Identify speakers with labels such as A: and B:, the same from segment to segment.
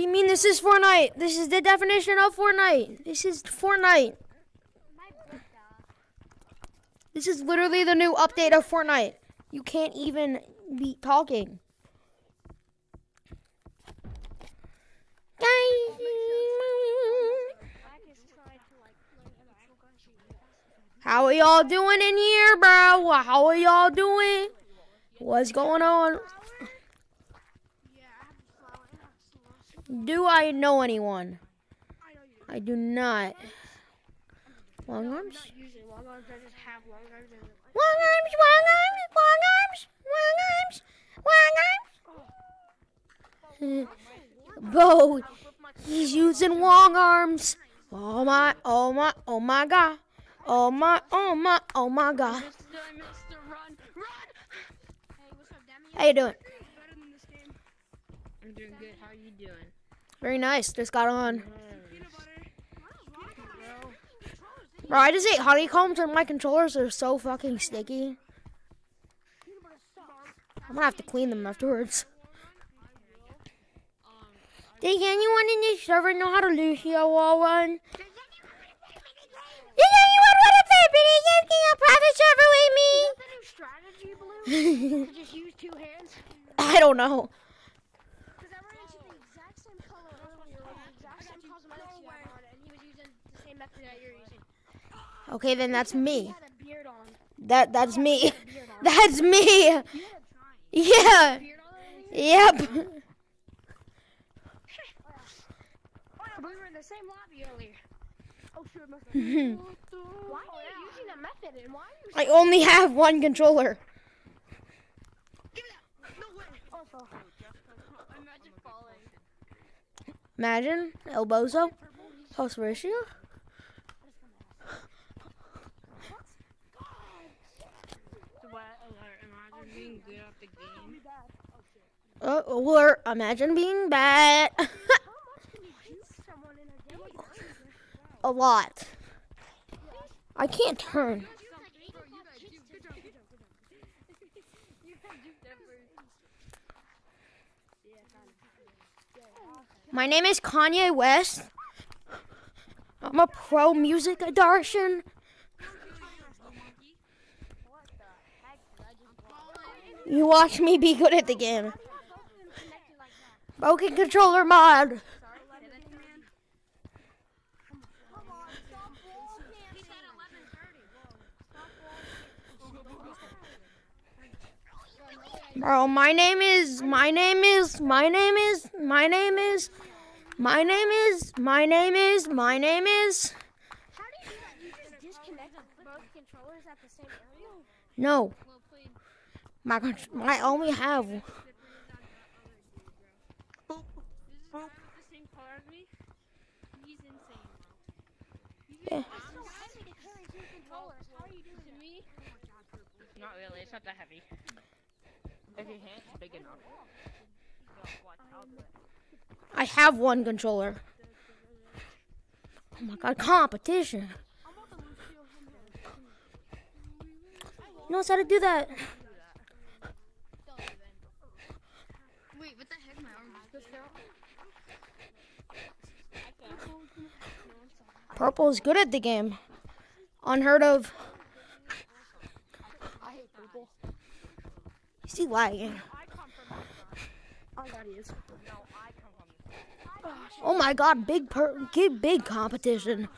A: do you mean this is Fortnite? This is the definition of Fortnite. This is Fortnite. This is literally the new update of Fortnite. You can't even be talking. How are y'all doing in here, bro? How are y'all doing? What's going on? Do I know anyone? I do not. Long arms? Long arms, long arms, long arms, long arms, long arms. Bo, he's using long arms. Oh my, oh my, oh my god. Oh my, oh my, oh my god. How you doing?
B: I'm doing good. How are you doing?
A: Very nice. Just got on. Bro, I just ate honeycombs and my controllers are so fucking sticky. I'm gonna have to clean them afterwards. Does anyone in this server know how to Lucio wall run? Does anyone want to play video games in a private server with me?
C: strategy, Blue? just use two hands?
A: I don't know.
C: Because I ran into the exact same color earlier with the exact same cosmetics you have on it, and he was using the same method that you're using.
A: Okay, then that's me.
C: had a beard on.
A: That that's me. That's me.
C: You had a
A: Yeah.
C: beard on it?
A: Yep.
C: I only have one controller. Imagine lobby earlier. Oh, sure, must have been. Why are you using that method, and why are you...
A: I only have one controller.
C: Give it up! No way! Also,
B: Imagine falling.
A: Imagine Elbozo. Host ratio.
B: Imagine being good at the game.
A: Uh, or imagine being bad.
C: a
A: lot. I can't turn. My name is Kanye West. I'm a pro music addition. You watch me be good at the game. Broken controller mod. Bro, my name is, my name is, my name is, my name is, my name is, my name is, my name is.
C: How do you do that? You just disconnect both controllers at the same area?
A: No. My, con- I only have.
B: the same color as me. He's insane.
A: Yeah.
C: It's so heavy to carry two controllers. How are you doing
B: To
C: it?
B: me, not really. It's not that heavy. If your hand's big enough. I'll do it.
A: I have one controller. Oh my god, competition. He knows how to do that.
B: Wait, what the heck? My arm just
A: Purple is good at the game. Unheard of.
C: I hate purple.
A: Is he lagging?
C: Oh,
A: Oh my god, big per- big competition.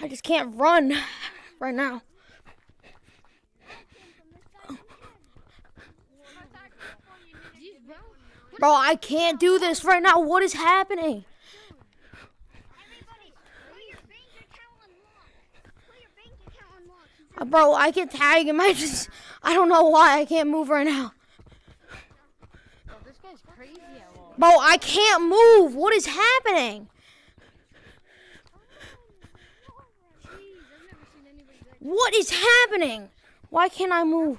A: I just can't run right now. Bro, I can't do this right now. What is happening? Uh, Bro, I can tag him. I just, I don't know why I can't move right now. Bro, I can't move. What is happening? What is happening? Why can't I move?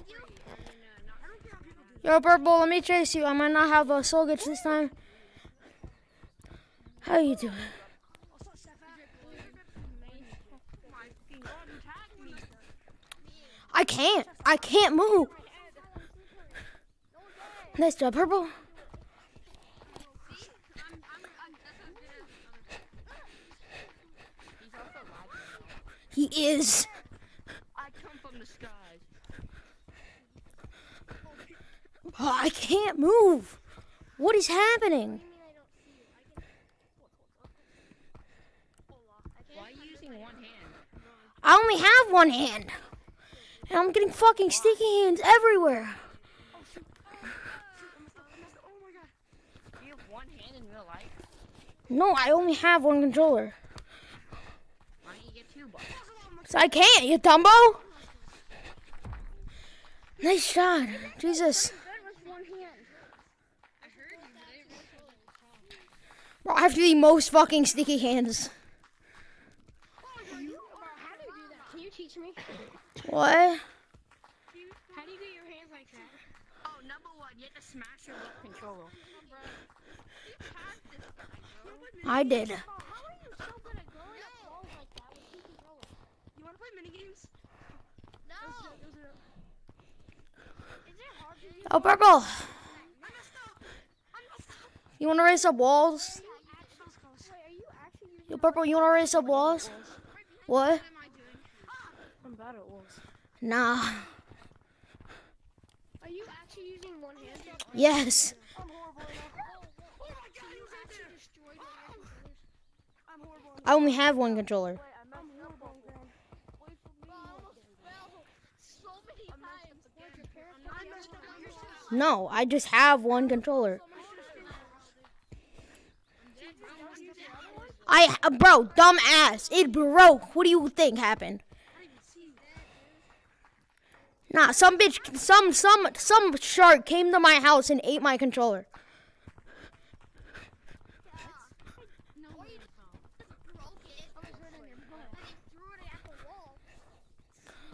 A: Yo, Purple, let me chase you. I might not have a soul glitch this time. How you doing? I can't. I can't move. Nice job, Purple. He is.
C: I come from the skies.
A: Oh, I can't move. What is happening? I only have one hand. And I'm getting fucking sticky hands everywhere. No, I only have one controller. So I can't, you dumbo. Nice shot. Jesus. Bro, I have the most fucking sticky hands.
D: How do you do that? Can you teach me?
A: What?
D: How do you get your hands like that?
C: Oh, number one, you have to smash your left controller.
A: I did.
D: How are you so good at going up walls like that with two controllers? You want to play minigames? No. Is it hard to do?
A: Oh, purple.
D: I messed up. I messed up.
A: You want to raise up walls? Yo, purple, you want to raise up walls? What?
C: I'm bad at walls.
A: Nah.
D: Are you actually using one hand?
A: Yes. I only have one controller. No, I just have one controller. I, uh, bro, dumb ass. It broke. What do you think happened? Nah, some bitch, some, some, some shark came to my house and ate my controller.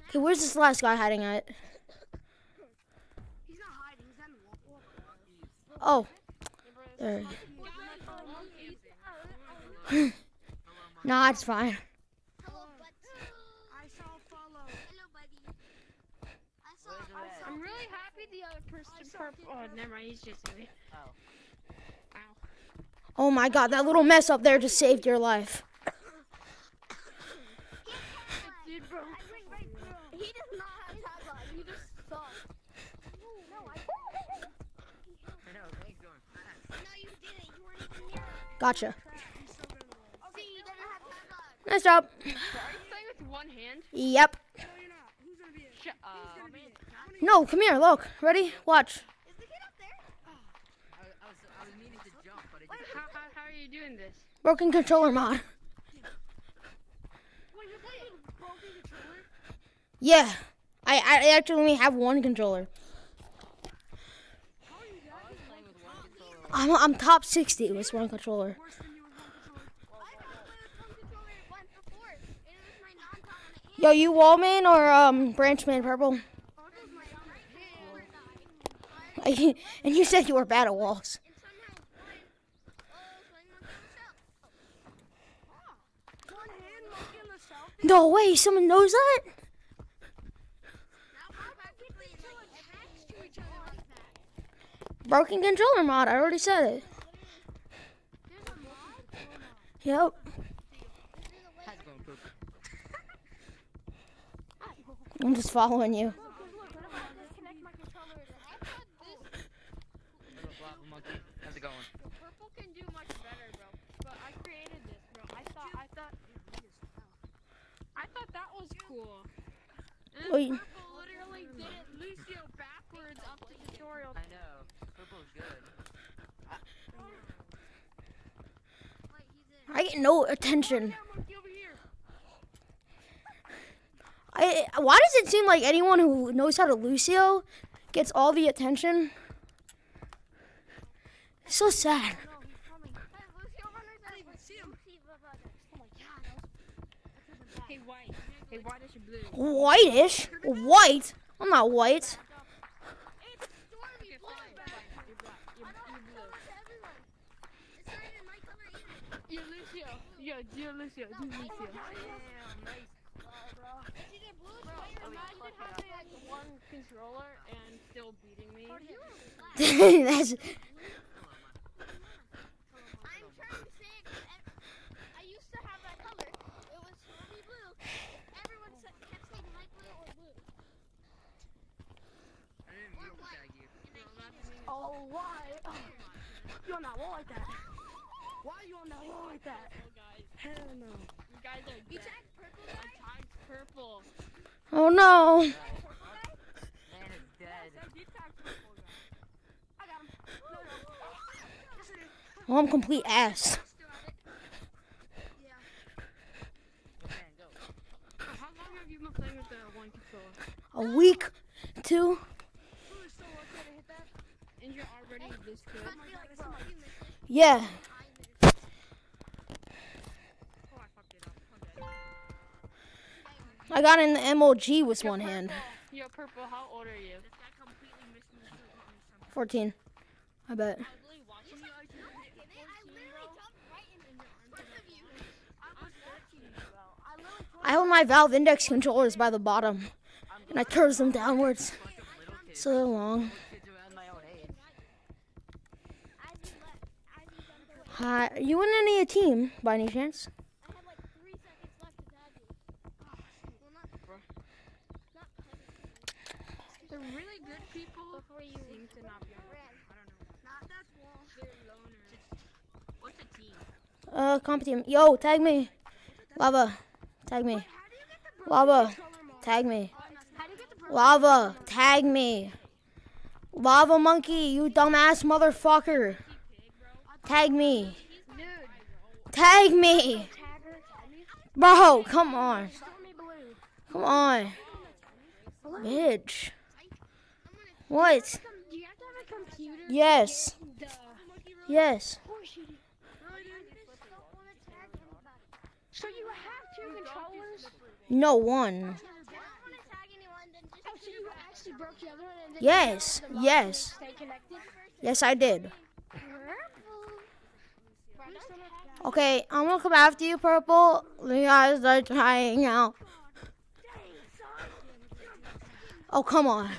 A: Okay, where's this last guy hiding at? Oh. There. Nah, it's fine.
D: I saw follow.
B: I'm really happy the other person purple. Oh, never mind. He's just me.
A: Oh. oh my god, that little mess up there just saved your life.
B: Dude, bro.
D: He does not have tagline. He just sucks. No, I.
C: I know, thanks going fast.
D: No, you didn't. You weren't even near.
A: Gotcha.
D: See, you didn't have tagline.
A: Nice job. Yep. No, come here, look. Ready? Watch.
B: How, are you doing this?
A: Broken controller mod. Yeah. I, I actually only have one controller. I'm, I'm top 60 with one controller.
D: Worse with one controller. I haven't played with one controller once before. It was my non-dominant hand.
A: Yo, you Wallman or um, Branchman Purple? And you said you were bad at walls. No way, someone knows that? Broken controller mod, I already said it. Yep.
C: How's it going, poop?
A: I'm just following you.
B: Cool.
A: Wait.
B: Purple literally did it Lucio backwards up the tutorial.
C: I know. Purple's good.
A: I get no attention.
B: Yeah, monkey over here.
A: I, why does it seem like anyone who knows how to Lucio gets all the attention? It's so sad.
D: No. Hey, Lucio runners. I didn't even see him. My god, that was.
B: Hey, white. Hey, white blue.
A: Whitish? White? I'm not white.
B: It's Stormy.
C: You're
B: What
C: fine,
B: about-
C: fine. You're black. You're,
D: I don't
C: you're
D: have
C: blue.
D: color to everyone. It's not even my color either.
B: You're Lucio. Yeah, Lucio. Dear Lucio.
A: That's
D: I'm trying to say it 'cause ev- I used to have that color. It was Stormy blue. Everyone sa- kept saying light blue or blue.
C: I didn't
D: Or
C: mean to
D: white.
C: tag you.
D: And I hated it.
B: Oh, why? You on that wall like that? Why are you on that wall like that? Oh, guys. Hell no. You guys are
D: You tagged purple
B: I tagged purple.
A: Oh no. I'm complete ass. A week, two. Yeah.
D: I
A: got in the MOG with one hand.
B: Yo, purple, how old are you?
C: This completely missed
A: 14. I bet.
B: I you.
D: Did it? I literally jumped right in front of you.
B: I was 13, bro. I literally
A: I hold my Valve Index controllers by the bottom, and I curve them downwards.
C: Bunch of little kids.
A: So long.
C: Kids my own age.
D: You left, as you jumped.
A: Hi, are you in any team by any chance?
D: I had like three seconds left to tag you. Well, not,
C: Bro.
D: not
B: The really good people
D: before you
B: seem to not be on
D: ran.
B: I don't know.
D: Not that wall.
B: They're loners.
C: What's a team?
A: Uh, comp team. Yo, tag me. Lava, tag me.
D: How do you get the bro-
A: Lava, tag me.
D: How do you get the bro-
A: Lava, tag me. Lava monkey, you dumbass motherfucker. Tag me. Tag me.
D: Tagger, tag me?
A: Bro, come on. Come on. Bitch. What?
D: Do you have to have a computer?
A: Yes. Yes.
D: course you do. So you have two controllers?
A: No one.
D: If you don't want to tag anyone, then just
B: Oh, so you actually broke the other one and
A: Yes. Yes. Yes, I did. Okay, I'm gonna come after you, Purple. You guys are trying out. Oh, come on.
D: I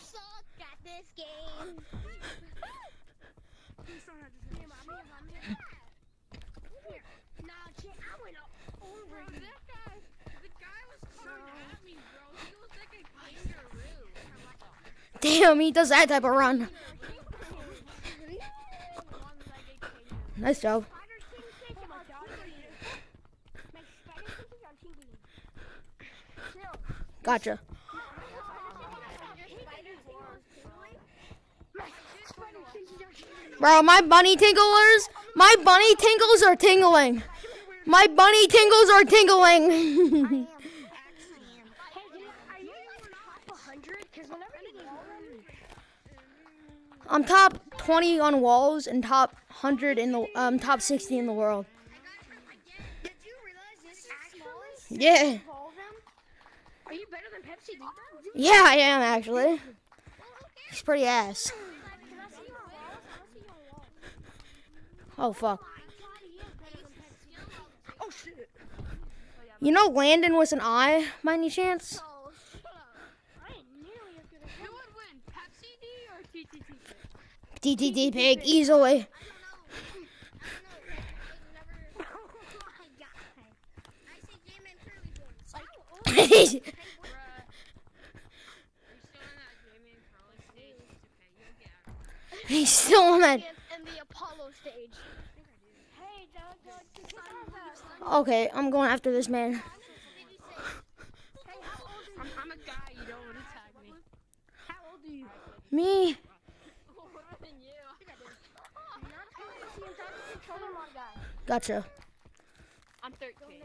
D: suck at this game. Nah, kid, I went over you.
B: That guy, the guy was coming at me, bro. He was like a kangaroo.
A: Damn, he does that type of run. Nice job. Gotcha. Bro, my bunny tinglers, my bunny tingles are tingling. My bunny tingles are tingling.
D: Hey, dude, are you like top 100? Because whenever you go
A: I'm top 20 on walls and top 100 in the um top 60 in the world.
D: Did you realize this is actually
A: Yeah.
D: all of them? Are you better than Pepsi?
A: Yeah, I am actually. He's pretty ass.
D: Can I see your walls? I want to see your walls.
A: Oh fuck.
D: Oh shit.
A: You know Landon was an I by any chance?
D: Oh, shut up. I ain't nearly as good as
B: Who would win, Pepsi D or TTT?
A: DTD pig easily.
B: Bruh. Are you still in that Jamie and Carly stage? It's okay, you'll get out.
A: He's still on that.
D: in the Apollo stage. Hey, Doug, Doug,
A: Okay, I'm going after this man.
D: Hey, how old are
B: I'm, I'm a guy, you don't want to tag me.
D: How old are you?
A: Me? Gotcha.
B: I'm 13.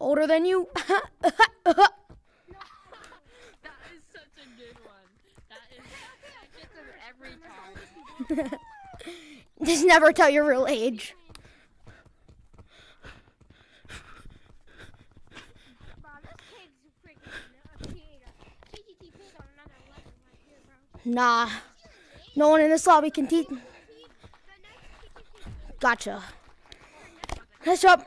A: Older than you?
B: that is such a good one. That is I get them every time.
A: Just never tell your real age. Nah. No one in this lobby can teach. Gotcha. Nice job.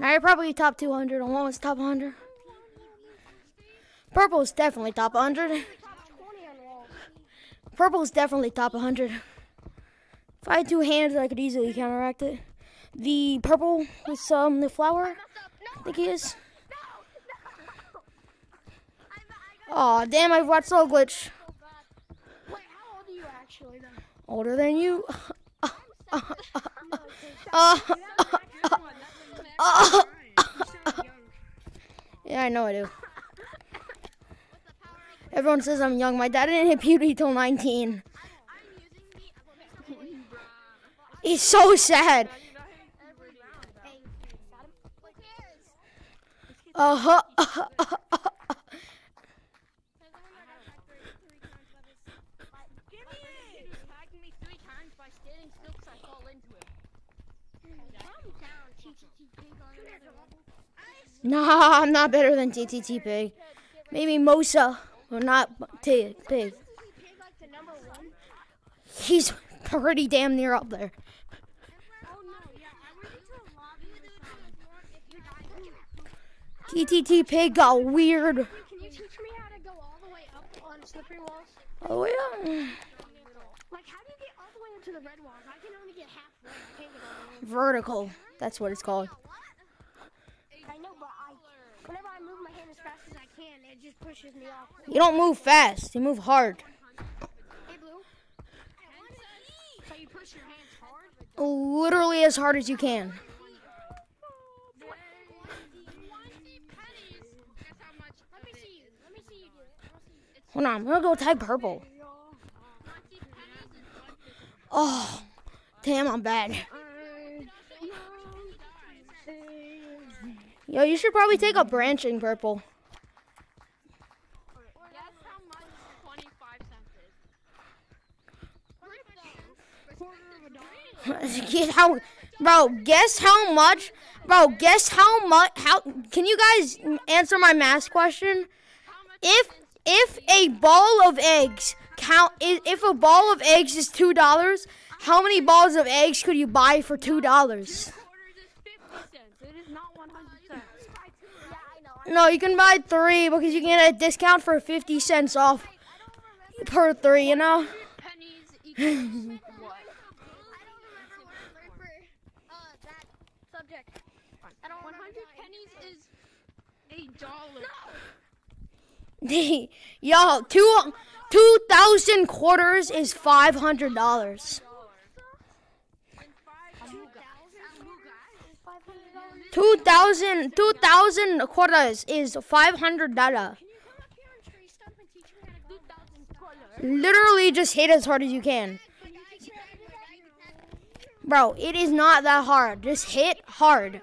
A: Now you're probably top 200 and one top 100. Purple is definitely top 100.
D: Top 20 on walls.
A: Purple is definitely top 100. If I had two hands, I could easily counteract it. The purple with um the flower, I think he is. Oh damn! I've watched Soul Glitch.
D: Wait, how old are you actually then?
A: Older than you.
D: No, okay, so
B: You sound young.
A: yeah, I know I do. Everyone says I'm young. My dad didn't hit puberty till 19. It's so sad. Uh huh.
C: tagged me three times by standing still 'cause I fall into it.
D: calm down, TTT pig on
A: Nah, I'm not better than TTT Pig. Maybe Mosa, but not T Pig.
D: Pig like the number one?
A: He's pretty damn near up there.
D: No, yeah, I went into a lobby with if you die,
A: TTT Pig got weird.
D: can you teach me how to go all the way up on slippery walls?
A: Oh yeah.
D: Like, how do you get all the way into the red walls? I can only get halfway. I can't get all the way.
A: Vertical. That's what it's called.
D: I know, but I, whenever I move my hand as fast as I can, it just pushes me off.
A: You don't move fast. You move hard.
D: Hey, Blue. So you push your hands hard?
A: Literally as hard as you can. Hold on. I'm gonna go type purple. Oh, damn, I'm bad. Yo, you should probably take a branching purple.
C: Guess how much 25
A: Guess how, bro? Guess how much, bro? Guess how much? How can you guys answer my math question? If if a ball of eggs count, if a ball of eggs is two dollars, how many balls of eggs could you buy for two dollars?
C: Quarters is 50 cents. It is not 100 cents.
D: Yeah, I know.
A: No, you can buy three because you can get a discount for fifty cents off per three. You know.
C: dollars. No.
A: Y'all, two two thousand quarters is five hundred dollars. Two thousand two thousand quarters is five hundred dollar. Literally, just hit as hard as you can. Bro, it is not that hard. Just hit hard.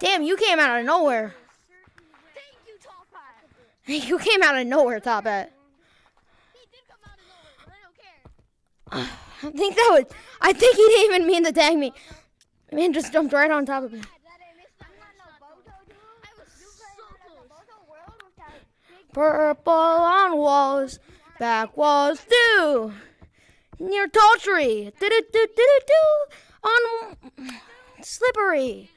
A: Damn, you came out of nowhere.
D: You,
A: came out of nowhere, Top Hat.
D: I
A: think that was. I think he didn't even mean to tag me. Man just jumped right on top of me. Purple on walls, back walls too. Near tall tree, do do do do do on slippery.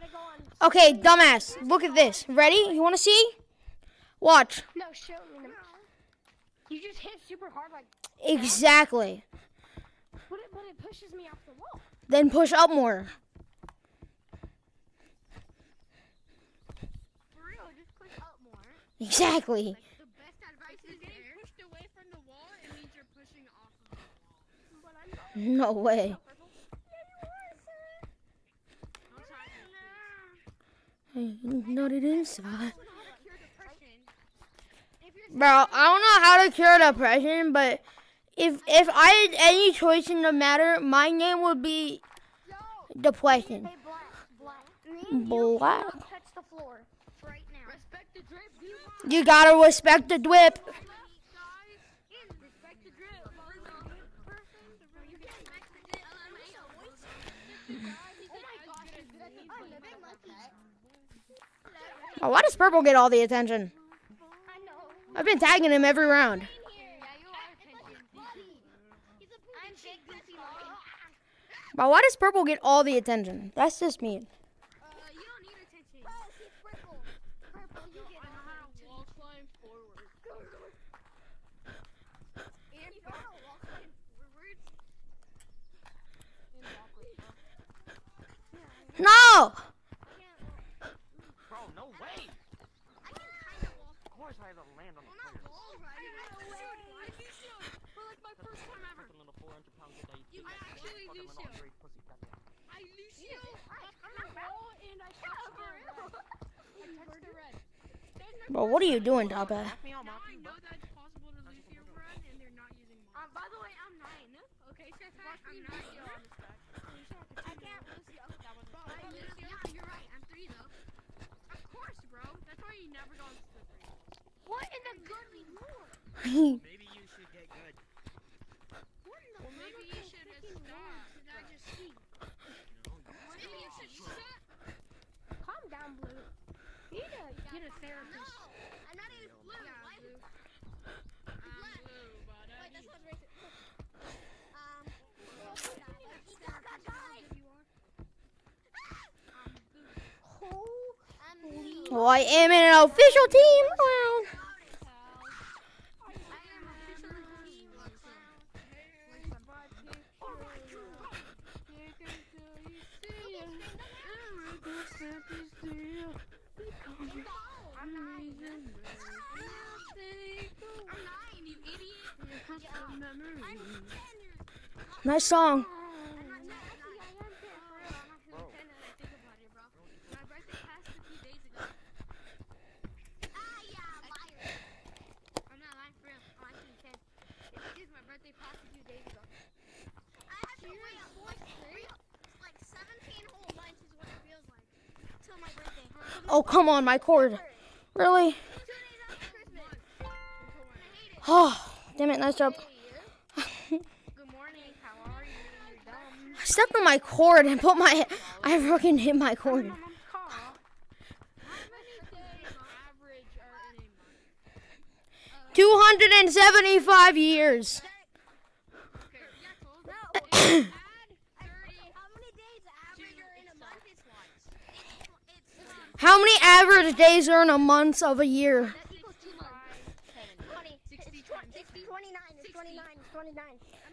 D: To go on
A: Okay, dumbass. Look at this. Ready? You want to see? Watch.
D: No, show me. You just hit super hard, like,
A: Exactly.
D: but it, but it pushes me off the wall.
A: Then push up more.
D: For real, just push up more.
A: Exactly.
D: The best advice
B: If
D: is
B: you're getting
D: there.
B: pushed away from the wall, it means you're pushing off of the wall.
D: But I'm not.
A: No way.
B: Don't try it.
A: Not it inside.
D: I don't know how way. depression. If you're
A: Bro, I don't know how to cure depression, but if if I had any choice in the matter, my name would be depression.
D: Black, black. Me and you
A: Black.
D: cannot touch the floor right now.
B: Respect the drip. Do you want
A: You gotta respect the drip.
B: guys? Respect the drip.
D: You can't respect the drip. Oh my gosh, I'm a big monkey.
A: Oh, why does purple get all the attention? I've been tagging him every round. But why does purple get all the attention? That's just mean.
D: Uh, you don't need attention. Oh, he's purple. Purple, you get
B: I know how to wall climb forward.
D: And you know how to walk in forwards?
A: No!
E: Bro, no way!
D: I can kind of
E: course I had to land on the
D: Well, not
E: players.
D: wall riding. No way.
B: For like my first time ever.
E: Fucking little 400 pound kid that you
B: I actually
E: fucking
B: do
E: little
B: so.
E: underage pussy.
B: I Lucio.
D: I'm not
B: and I touched the red. I touched the red.
A: Bro, what are you doing, Tapa?
E: Knock me out,
B: Now I know
E: bro.
B: possible to Lucio run, and they're not using
D: Uh,
B: mine.
D: by the way, I'm nine. Okay, so I'm
B: Lucio
D: nine.
B: on the stack.
D: I can't Lucio.
B: Hey, Lucio.
D: Yeah, you're right. I'm three though.
B: Of course, bro. That's why you never go on slippery.
D: What in the goodly lord?
E: Maybe you should get good.
D: What in the
B: Well, maybe you should just stop.
D: Did uh, I just see?
E: No,
D: Maybe you should shut. Calm down, Blue. You need to get a therapist. No, I'm not even blue.
B: Yeah,
D: Why
B: blue.
D: would-
B: I'm
D: Black.
B: blue, but I
D: Wait, that's
B: need-
D: not racist. Um, that guy. Holy.
A: Well, I am in an official team round.
D: I am officially team clown. I'm nine. I'm nine, you idiot. I'm ten years
A: Nice song.
D: I'm not ten. Actually, I am ten. For real, I'm actually ten and I think about it, bro. My birthday passed a few days ago. Ah, yeah, liar. I'm not lying for real. I'm actually ten. It is my birthday passed a few days ago. I have to wait fourth grade. Like 17 whole months is what it feels like. Till my birthday.
A: Oh, come on, my cord. Really?
D: Two. And.
A: Oh, damn it, nice job. I stepped on my cord and put my. I fucking hit my cord.
B: How many days average are in a month?
A: 275 years.
B: Okay, yeah, cool.
D: No.
B: Add 30.
D: How many days average are in a month? It's It's, it's, um,
A: How many average days are in a month of a year?
D: that equals two months. 20.
B: 60
D: It's
B: times
D: 60, 29. 29.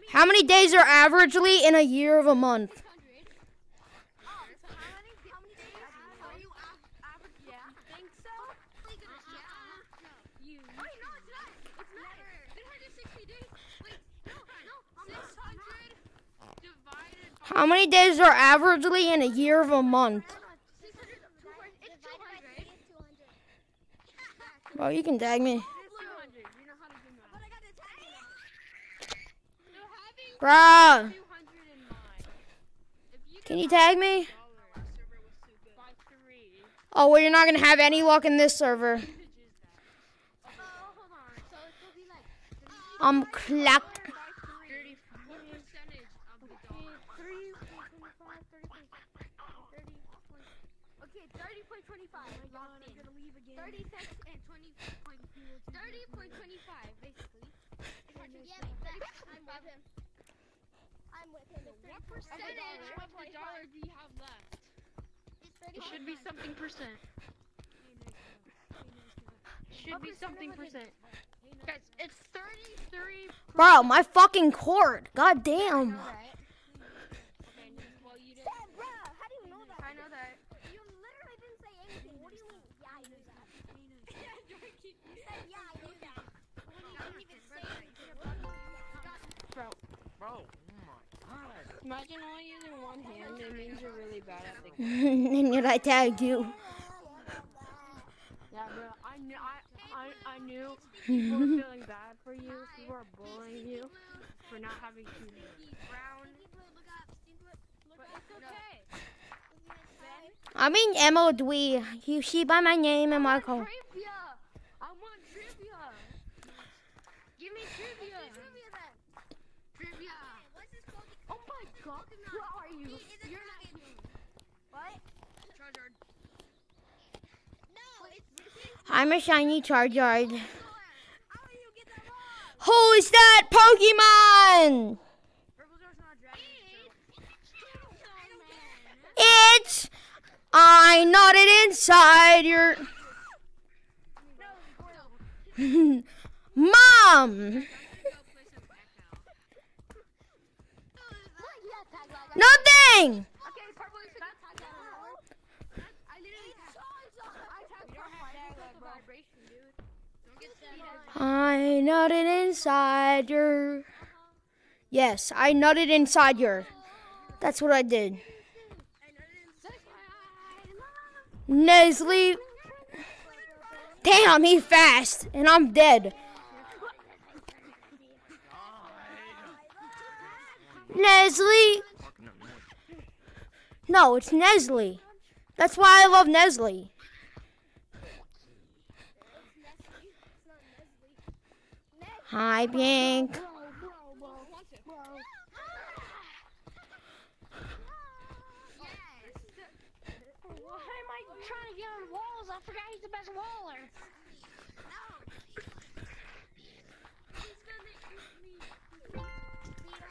A: How many days are averagely in a year of a month?
D: 600. So how many, days are you average? Yeah. Think so? Please, goodness,
A: Bruh,
B: 200 in mind. If you
A: can you tag me?
B: was too good. By three.
A: Oh, well, you're not gonna have any luck in this server.
B: Which is
D: Okay, 30.25. locked in. 30 cents and 20 point, 30.25, basically. Yeah, I'm with him. I'm with him.
B: What percentage of the dollar do you have left? It should be something percent. Should be something percent. Guys, it's 33.
A: Bro, my fucking cord. God damn.
D: Bro,
B: Bro,
E: oh my god.
B: imagine only using one hand. It means you're really bad at the game.
A: and yet I tagged you.
B: Yeah, bro. I knew. I, I, I knew people were feeling bad for you. People were bullying you for not having two hands.
D: Brown.
B: But it's okay.
A: I mean Emma Dwee. You see by my name and my call.
B: Trivia. I want trivia. Give me trivia.
D: Trivia then.
B: Trivia.
D: What's this called?
B: Oh my god. Where are you? You're not.
D: What?
B: Charizard.
D: No, it's
A: I'm a shiny Charizard.
D: You get that
A: Pokemon? It's I nodded inside your mom. Nothing.
B: I
A: nutted inside your. Yes, I nutted inside your. That's what I did. Nestle. Damn, he fast, and I'm dead.
E: Noise.
A: No, it's Nestle. That's why I love Nestle. Hi, Pink.
B: Trying to get on walls? I forgot he's the best waller.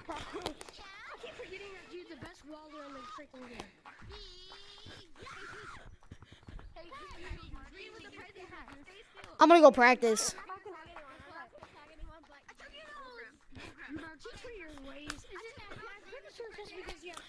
B: I keep forgetting that you're the best waller in the freaking game.
A: I'm gonna go practice.
B: Bro, teach me your ways. Is it, I'm pretty sure it's just because you have two controllers
A: Nope.
B: attached to each other. The highest I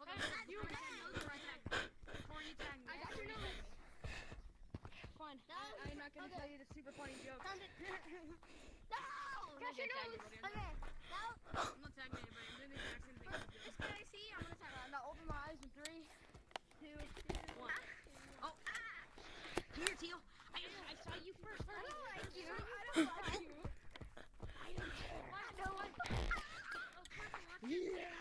D: You were
B: Before you tag me. I got your nose. Fine. I, I'm not gonna tell you the super funny joke.
D: Found. No.
B: Got your nose.
D: Okay. Now.
B: I'm not tagging anybody. I'm doing the exact same thing.
D: This guy I see, I'm gonna tag on. Now open my eyes in three, two, one.
B: Oh, ah! Come here, Teal. I, I saw you first.
D: I don't like you. I don't like you.
B: I don't care. I don't like Yeah!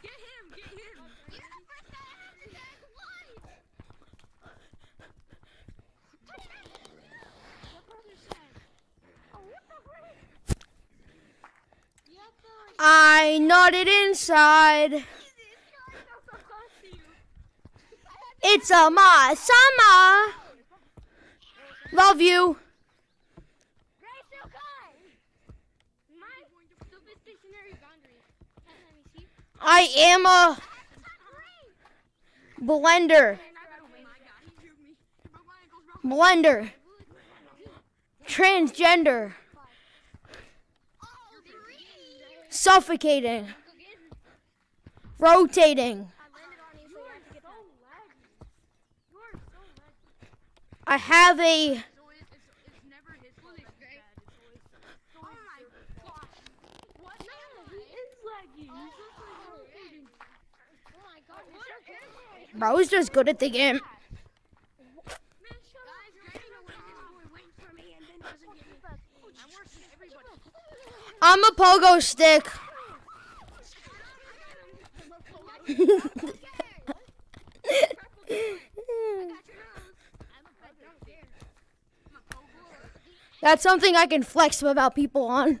B: Get him! Get him!
D: You're the first guy I have to tag twice.
B: What brother said? Oh, what the frick? Yep, uh,
A: I nodded inside. It's a my summer. Love you. I am a blender. Blender. Transgender.
D: Oh, three.
A: Suffocating. Rotating.
D: I have a. get that.
B: You are so laggy.
A: I
B: I'm
A: a pogo stick. That's something I can flex about people on.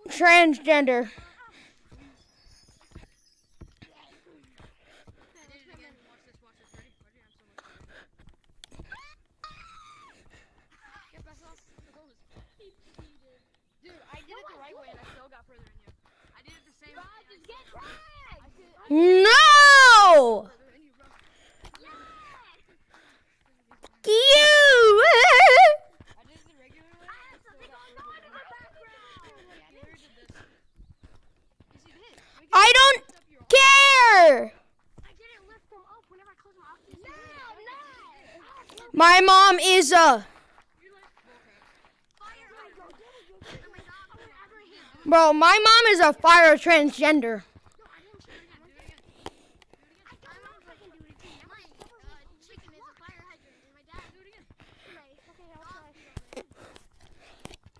D: tagged.
A: No! You!
B: I did it the regular way.
D: I have something going on in the background.
B: Yeah, Larry did this. Yes, he did. We can
A: I don't
B: lift up your
A: care!
D: I didn't lift them up whenever I closed my eyes. No, no.
A: My mom is a bro. My mom is a fire transgender.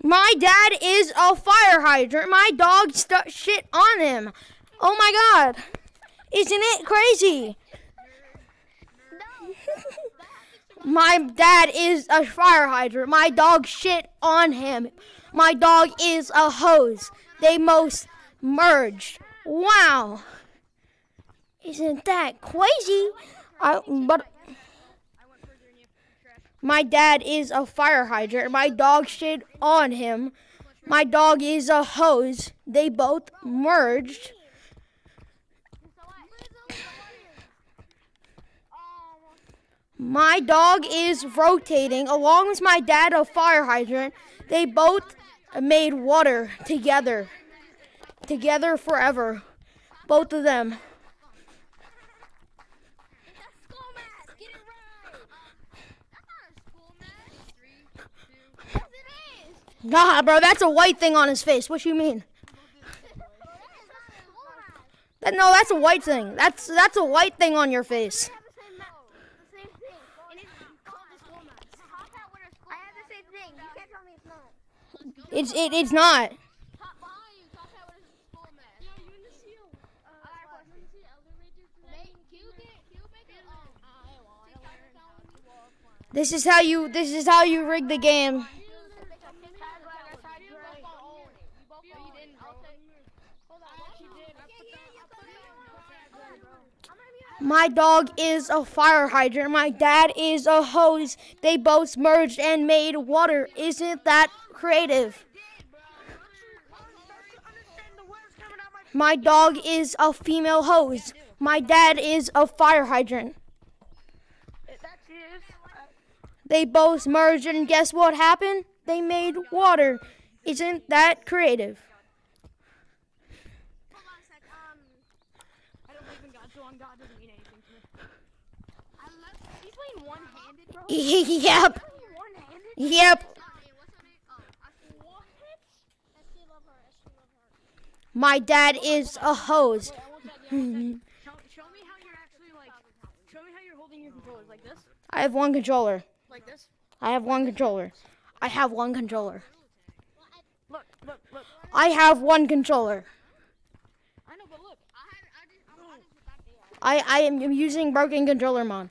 D: My dad
A: is a fire hydrant. My dog stuck shit on him. Oh my god. Isn't it crazy? My dad is a fire hydrant. My dog shit on him. My dog is a hose. They most merged. Wow. Isn't that crazy? I, but my dad is a fire hydrant. My dog shit on him. My dog is a hose. They both merged. My dog is rotating along with my dad, a fire hydrant. They both made water together. Together forever. Both of them. Nah, bro, that's a white thing on his face. What you mean?
D: That,
A: no, that's a white thing. That's that's a white thing on your face.
D: I want to learn.
A: This is how you this is how you rig the game. My dog is a fire hydrant. My dad is a hose. They both merged and made water. Isn't that creative? My dog is a female hose. My dad is a fire hydrant. They both merged, and guess what happened? They made water. Isn't that creative?
D: Hold on
B: holding your controllers like this.
A: I have one controller.
B: Like this.
A: I have one controller. I have one controller.
B: Look, look, look.
A: I have one controller.
D: I know, but look.
B: I I I'm honest with that day.
A: I, I am using broken controller mod.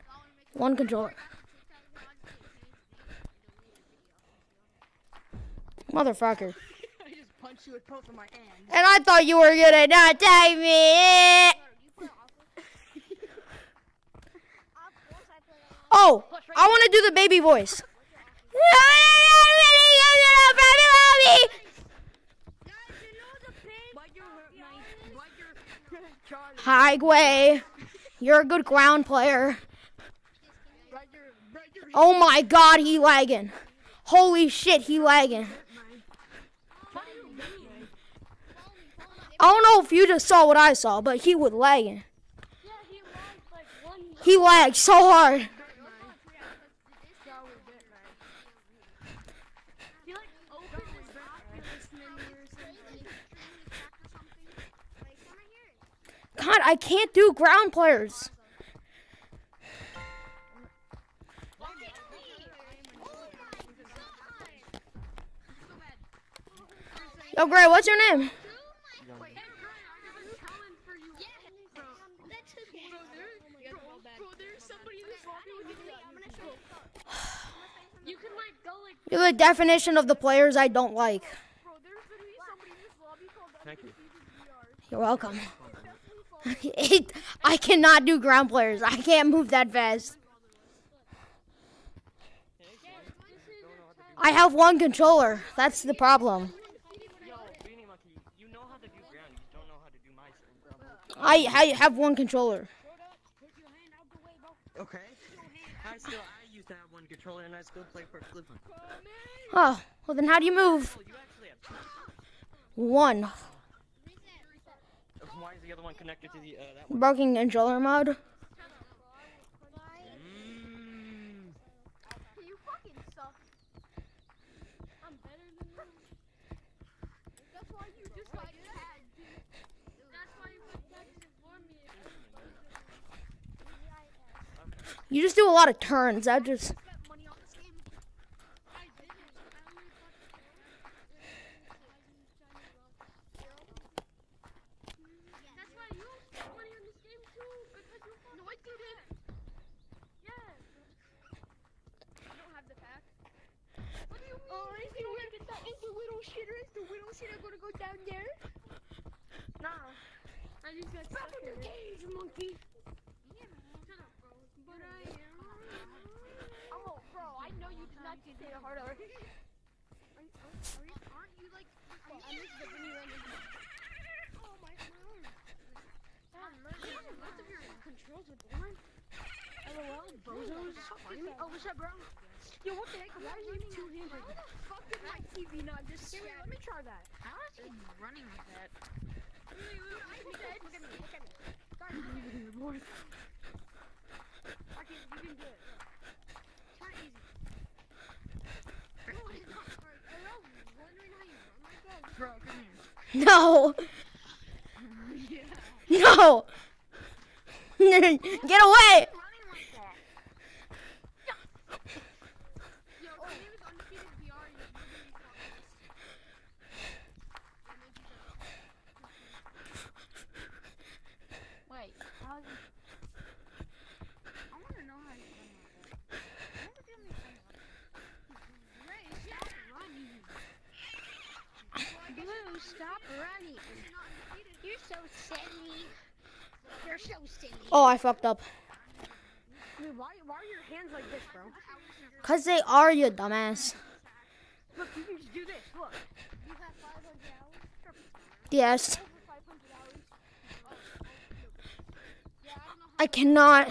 A: One controller. Motherfucker.
D: I just punched you with both of my hands.
A: And I thought you were gonna not take me. Oh, I want to do the baby voice.
D: Bite your knife. Bite your Charlie.
A: Highway, you're a good ground player.
D: Bite your. Bite your.
A: Oh my god, he lagging. Holy shit, he lagging. I don't know if you just saw what I saw, but he was lagging.
B: Yeah, he lost like one.
A: He lagged so hard. God, I can't do ground players.
B: Oh.
A: Yo, Gray, what's your name?
B: Wait, hey, Brian, I have a challenge for you. Yeah, bro. That's just bro, there, bro, bro, there's somebody in this lobby with you. I'm gonna show you. You can like go like,
A: You're the definition of the players I don't like.
B: bro. There's gonna be somebody in this lobby called
E: Thank you.
A: You're welcome. It, I cannot do ground players. I can't move that fast. I have one controller. That's the problem.
E: Yo, Beanie Monkey, you know how to do ground. You don't know how to do my ground.
A: I, I have one controller.
E: Okay. I still, I used to have one controller and I still play.
A: Oh, well then how do you move?
E: You actually have two.
A: One.
E: Why is the other one connected to the, uh, that one?
A: Broken controller mode.
E: Mm.
B: You fucking suck. I'm better than you. That's why you just got tagged. That's why you got tagged for me.
A: You just do a lot of turns. That just.
B: Spent money on this game. I didn't. I only That's why you spent money on this game too. Because you No, I didn't. Yeah. I don't have the pack. What do you mean? Oh, is the widow, is the widow shitter? Is the widow shitter gonna go down there? Nah. I just got stuck in the cage, monkey. Shut up, bro. But I am. Oh, bro, I know you did not just say it harder. Are, are, are you, aren't you like? Oh, the mini Oh my god. Damn, most of your controls are gone. LOL, bozos. Oh, what's up, bro? Yo, what the heck? Why are you two hands like that? Fuck did my TV not just Here, let me try that.
C: How is he running like that?
B: Look at me, look at me. Guys, look at me. I can, you can do it. It's not easy. No, it's not. Alright, are y'all wondering how you run like that?
C: Bro, come here.
A: No. No. Get away.
C: Running like that.
B: Yo, my name is Undefeated VR. You can really fuck this.
C: Wait, how is he? I want to know how you run like that. Never give me something like
B: Ray, stop running.
C: Blue, stop running.
B: You're so silly. You're so silly.
A: Oh, I fucked up.
D: Dude, why, why are your hands like this, bro?
A: Cause they are you dumbass.
D: Look, you can just do this. Look.
B: You have 500 hours?
A: Yes.
B: Over 500 hours? Yeah, I don't know how
A: I cannot